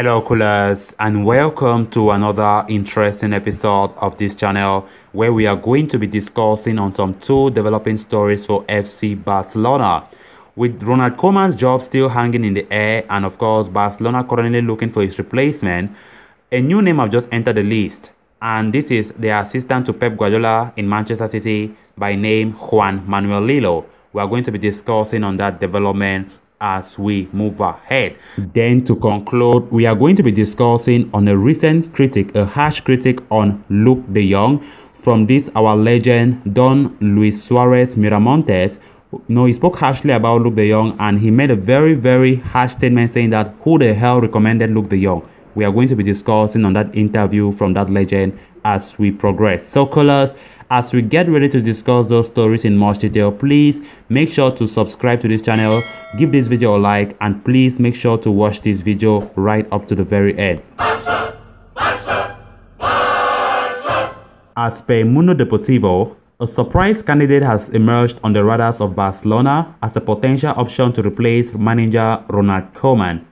Hello coolers and welcome to another interesting episode of this channel where we are going to be discussing on some two developing stories for FC Barcelona. With Ronald Koeman's job still hanging in the air and of course Barcelona currently looking for his replacement, a new name have just entered the list and this is the assistant to Pep Guardiola in Manchester City by name Juan Manuel Lillo. We are going to be discussing on that development as we move ahead. Then to conclude, we are going to be discussing on a recent critic, a harsh critic on Luuk de Jong from this our legend Don Luis Suarez Miramontes. You know, he spoke harshly about Luuk de Jong and he made a very, very harsh statement saying that who the hell recommended Luuk de Jong? We are going to be discussing on that interview from that legend as we progress. So, colors, as we get ready to discuss those stories in much detail, please make sure to subscribe to this channel, give this video a like, and please make sure to watch this video right up to the very end. As per Mundo Deportivo, a surprise candidate has emerged on the radars of Barcelona as a potential option to replace manager Ronald Koeman.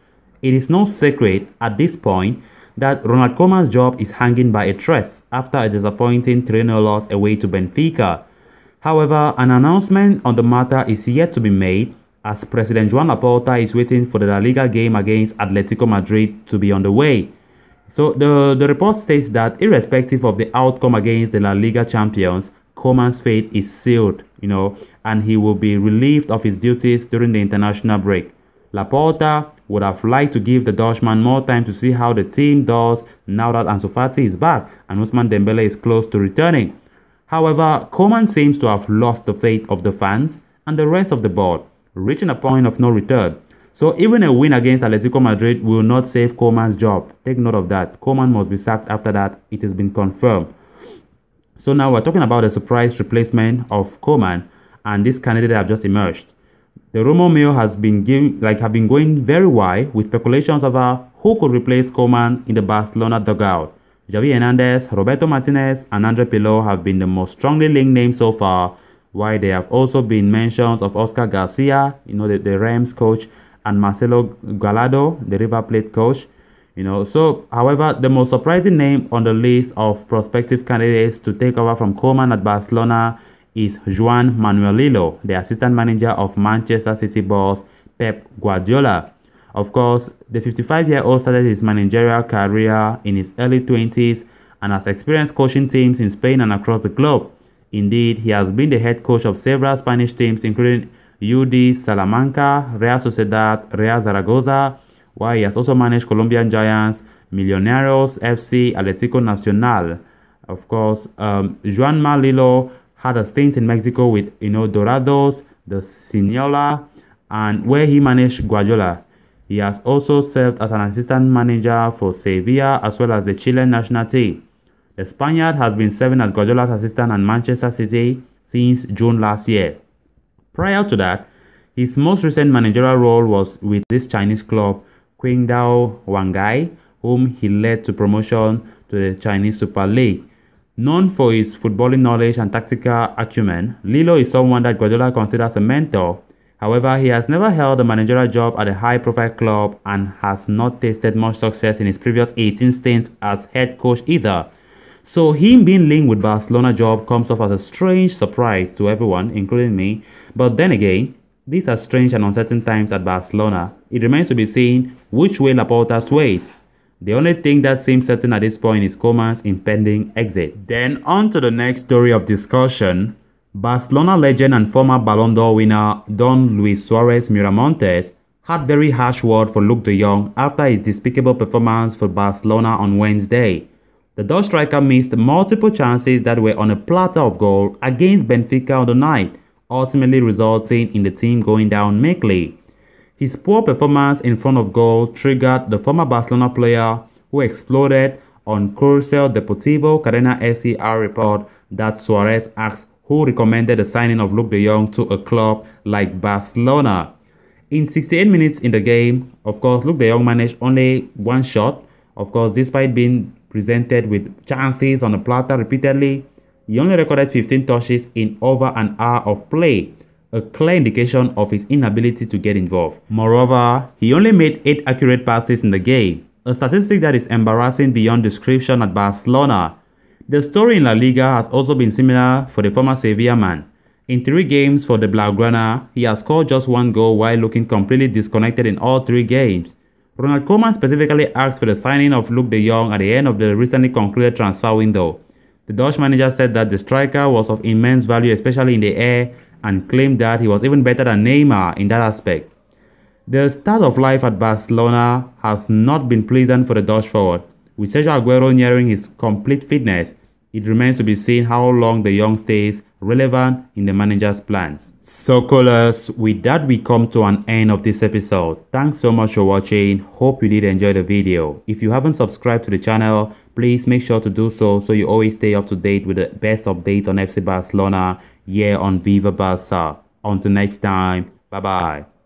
It is no secret at this point that Ronald Koeman's job is hanging by a thread after a disappointing 3-0 loss away to Benfica. However, an announcement on the matter is yet to be made as President Juan Laporta is waiting for the La Liga game against Atletico Madrid to be on the way. So the, the report states that irrespective of the outcome against the La Liga champions, Koeman's fate is sealed, you know, and he will be relieved of his duties during the international break. Laporta would have liked to give the Dutchman more time to see how the team does now that Ansu Fati is back and Ousmane Dembele is close to returning. However, Koeman seems to have lost the faith of the fans and the rest of the board, reaching a point of no return. So even a win against Atletico Madrid will not save Koeman's job. Take note of that. Koeman must be sacked after that. It has been confirmed. So now we're talking about a surprise replacement of Koeman and this candidate have just emerged. The rumor mill has been giving, like have been going very wide with speculations about who could replace Koeman in the Barcelona dugout. Xavi Hernandez, Roberto Martinez, and Andre Pirlo have been the most strongly linked names so far, while there have also been mentions of Oscar Garcia, you know, the, the Reims coach, and Marcelo Gallardo, the River Plate coach. You know, so however, the most surprising name on the list of prospective candidates to take over from Koeman at Barcelona is Juan Manuel Lillo, the assistant manager of Manchester City boss Pep Guardiola. Of course, the 55-year-old started his managerial career in his early 20s and has experienced coaching teams in Spain and across the globe. Indeed, he has been the head coach of several Spanish teams including UD Salamanca, Real Sociedad, Real Zaragoza, while he has also managed Colombian giants Millonarios FC, Atlético Nacional. Of course, um, Juan Malilo had a stint in Mexico with you know Dorados, the Sinaloa, and where he managed Guardiola. He has also served as an assistant manager for Sevilla as well as the Chilean national team. The Spaniard has been serving as Guardiola's assistant at Manchester City since June last year. Prior to that, his most recent managerial role was with this Chinese club, Qingdao Huanghai, whom he led to promotion to the Chinese Super League. Known for his footballing knowledge and tactical acumen, Lillo is someone that Guardiola considers a mentor. However, he has never held a managerial job at a high-profile club and has not tasted much success in his previous 18 stints as head coach either. So him being linked with Barcelona job comes off as a strange surprise to everyone, including me. But then again, these are strange and uncertain times at Barcelona. It remains to be seen which way Laporta sways. The only thing that seems certain at this point is Koeman's impending exit. Then on to the next story of discussion. Barcelona legend and former Ballon d'Or winner Don Luis Suarez Miramontes had very harsh word for Luuk de Jong after his despicable performance for Barcelona on Wednesday. The Dutch striker missed multiple chances that were on a platter of goal against Benfica on the night, ultimately resulting in the team going down meekly. His poor performance in front of goal triggered the former Barcelona player who exploded on Carrusel Deportivo Cadena SER report that Suarez asked who recommended the signing of Luuk de Jong to a club like Barcelona. In 68 minutes in the game, of course, Luuk de Jong managed only one shot. Of course, despite being presented with chances on the platter repeatedly, he only recorded 15 touches in over an hour of play a clear indication of his inability to get involved. Moreover, he only made 8 accurate passes in the game, a statistic that is embarrassing beyond description at Barcelona. The story in La Liga has also been similar for the former Sevilla man. In three games for the Blaugrana, he has scored just one goal while looking completely disconnected in all three games. Ronald Koeman specifically asked for the signing of Luuk de Jong at the end of the recently concluded transfer window. The Dutch manager said that the striker was of immense value especially in the air and claimed that he was even better than Neymar in that aspect. The start of life at Barcelona has not been pleasant for the Dutch forward. With Sergio Aguero nearing his complete fitness, it remains to be seen how long de Jong stays relevant in the manager's plans. So callers, with that we come to an end of this episode. Thanks so much for watching. Hope you did enjoy the video. If you haven't subscribed to the channel, please make sure to do so so you always stay up to date with the best update on FC Barcelona here on Viva Barca. Until next time, bye bye.